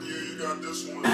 Yeah, you got this one.